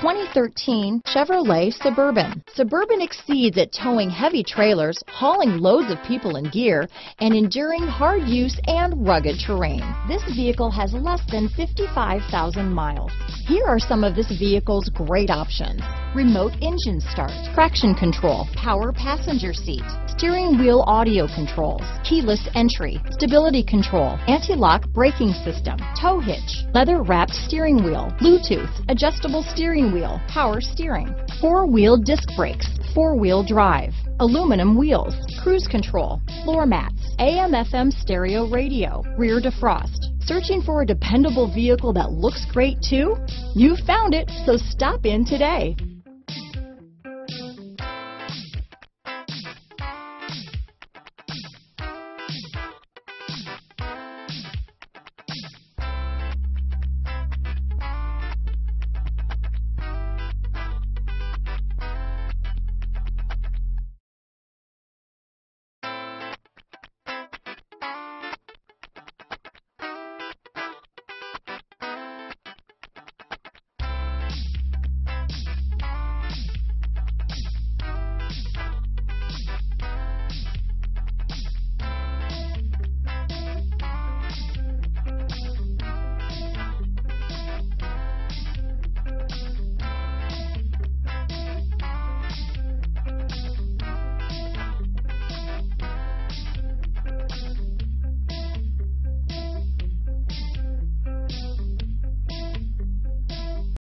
2013 Chevrolet Suburban. Suburban exceeds at towing heavy trailers, hauling loads of people and gear, and enduring hard use and rugged terrain. This vehicle has less than 55,000 miles. Here are some of this vehicle's great options. Remote engine start, traction control, power passenger seat, steering wheel audio controls, keyless entry, stability control, anti-lock braking system, tow hitch, leather wrapped steering wheel, Bluetooth, adjustable steering wheel, power steering, four-wheel disc brakes, four-wheel drive, aluminum wheels, cruise control, floor mats, AM FM stereo radio, rear defrost. Searching for a dependable vehicle that looks great too? You found it, so stop in today.